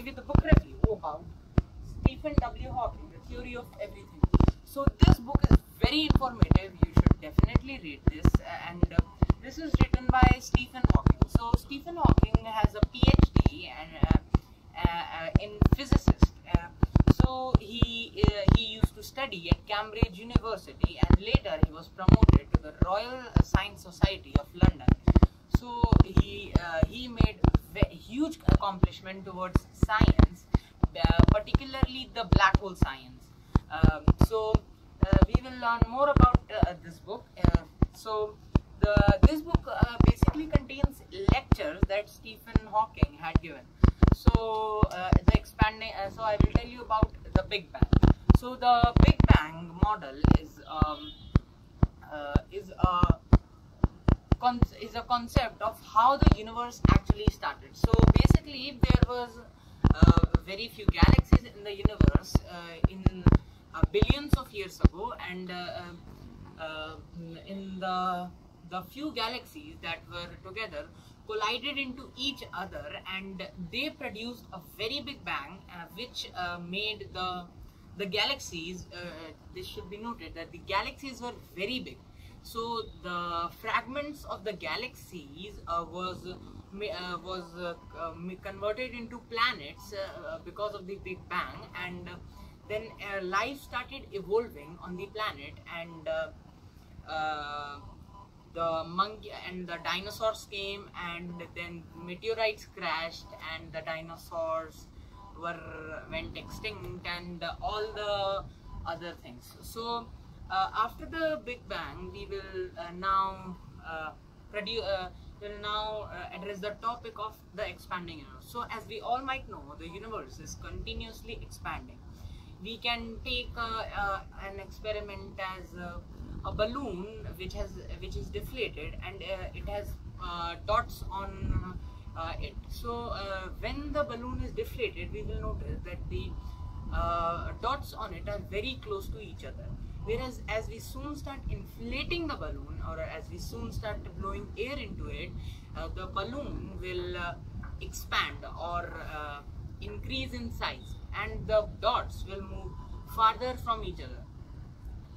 give you the book review about Stephen W. Hawking, The Theory of Everything. So this book is very informative. You should definitely read this. And uh, this is written by Stephen Hawking. So Stephen Hawking has a PhD and uh, uh, uh, in physicist. Uh, so he uh, he used to study at Cambridge University, and later he was promoted to the Royal Science Society of London. So he he made huge accomplishment towards science, uh, particularly the black hole science. Um, so uh, we will learn more about uh, this book. So the this book basically contains lectures that Stephen Hawking had given. So the expanding. So I will tell you about the Big Bang. So the Big Bang model is um, is a con- is a concept of how the universe actually started. So basically, if there was uh, very few galaxies in the universe uh, in uh, billions of years ago, and uh, uh, in the the few galaxies that were together collided into each other, and they produced a very big bang, uh, which uh, made the the galaxies. Uh, this should be noted that the galaxies were very big so the fragments of the galaxies uh, was uh, was uh, uh, converted into planets uh, uh, because of the big bang and uh, then life started evolving on the planet and the monkey and the dinosaurs came and then meteorites crashed and the dinosaurs were went extinct and all the other things. So after the Big Bang, we will uh, now uh, uh, will now uh, address the topic of the expanding universe. So, as we all might know, the universe is continuously expanding. We can take uh, uh, an experiment as uh, a balloon which has which is deflated and uh, it has uh, dots on uh, it. So, uh, when the balloon is deflated, we will notice that the uh, dots on it are very close to each other whereas as we soon start inflating the balloon or as we soon start blowing air into it uh, the balloon will uh, expand or uh, increase in size and the dots will move farther from each other.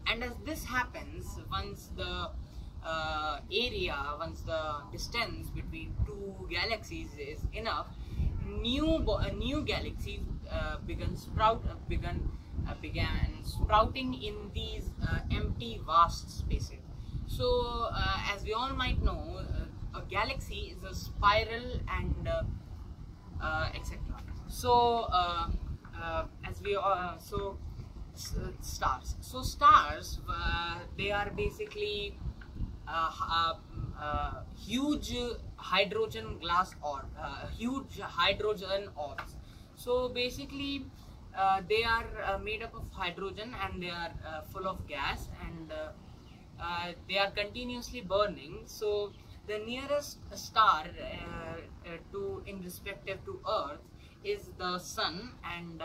And as this happens once the uh, area once the distance between two galaxies is enough new uh, new galaxies uh, began sprout uh, began uh, began sprouting in these uh, empty vast spaces. So uh, as we all might know uh, a galaxy is a spiral and uh, uh, etc so as we uh, so stars. So stars they are basically huge hydrogen glass orb huge hydrogen orbs. So basically uh, they are uh, made up of hydrogen and they are uh, full of gas and uh, uh, they are continuously burning. So the nearest star uh, to in respective to earth is the sun and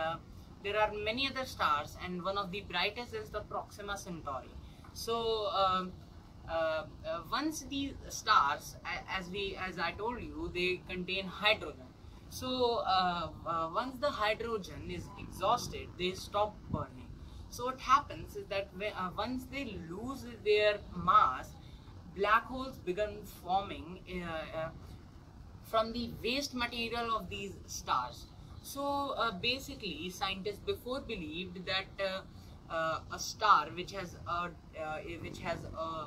there are many other stars and one of the brightest is the proxima centauri. So um, once these stars as we as i told you they contain hydrogen so uh, uh, once the hydrogen is exhausted they stop burning so what happens is that when, uh, once they lose their mass black holes begin forming uh, uh, from the waste material of these stars. So uh, basically, scientists before believed that a star which has a which has a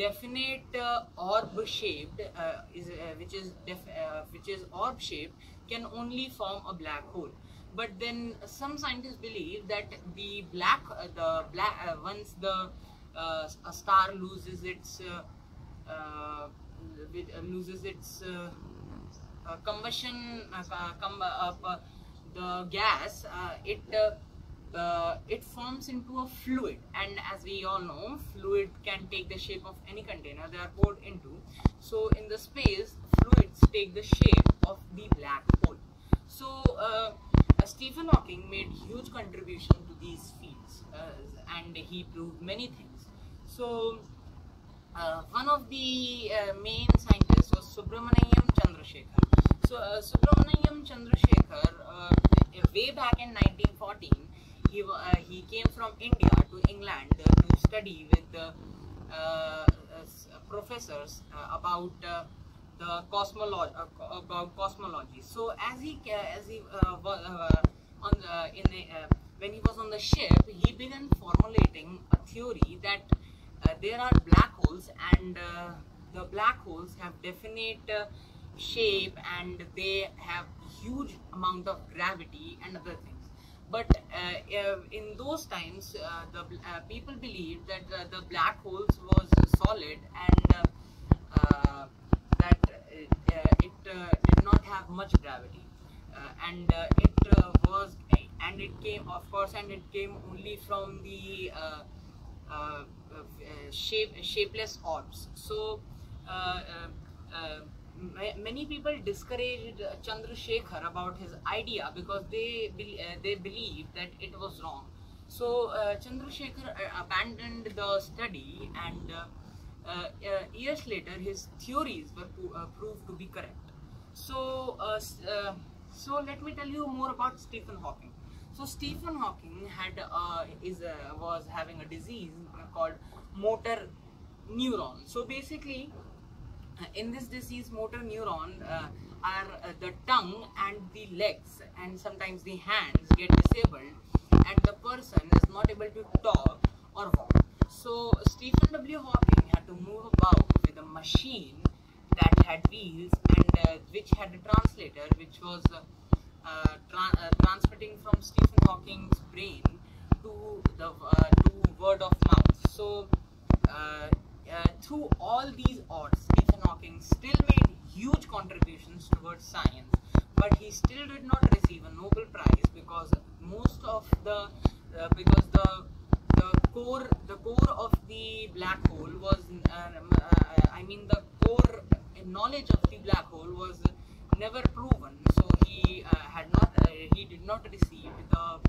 definite uh, orb shaped uh, is uh, which is uh, which is orb shaped can only form a black hole. But then some scientists believe that the black uh, the black uh, once the a star loses its loses its combustion com- the gas it uh, it forms into a fluid. And as we all know fluid can take the shape of any container they are poured into. So in the space fluids take the shape of the black hole. So uh, Stephen Hawking made huge contribution to these fields uh, and he proved many things. So uh, one of the uh, main scientists was Subramaniam Chandrasekhar. So uh, Subramaniam Chandrasekhar way back in 1914, he uh, he came from India to England uh, to study with the uh, professors about the cosmology about cosmology. So as he as he on the, in the when he was on the ship, he began formulating a theory that uh, there are black holes and uh, the black holes have definite uh, shape and they have huge amount of gravity and other things but uh, uh, in those times uh, the uh, people believed that uh, the black holes was solid and uh, that it did not have much gravity. And it was and it came of course and it came only from the uh, uh, uh, shape shapeless orbs. So many people discouraged Chandrasekhar about his idea because they uh, they believed that it was wrong. So uh, Chandrasekhar abandoned the study and uh, years later his theories were proved to be correct. So so let me tell you more about Stephen Hawking. So Stephen Hawking had uh, is uh, was having a disease called motor neuron. So basically, uh, in this disease, motor neuron uh, are uh, the tongue and the legs, and sometimes the hands get disabled, and the person is not able to talk or walk. So Stephen W. Hawking had to move about with a machine that had wheels and uh, which had a translator, which was uh, tra uh, transmitting from Stephen Hawking's brain to the uh, to word of mouth. So through all these odds, Stephen Hawking still made huge towards science, but he still did not receive a Nobel Prize because most of the uh, because the the core the core of the black hole was uh, uh, I mean the core knowledge of the black hole was never proven. So he uh, had not uh, he did not receive the